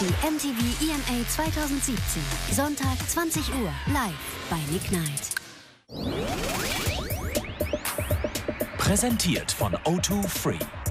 Die MTV EMA 2017. Sonntag 20 Uhr. Live bei Nick Knight. Präsentiert von O2 Free.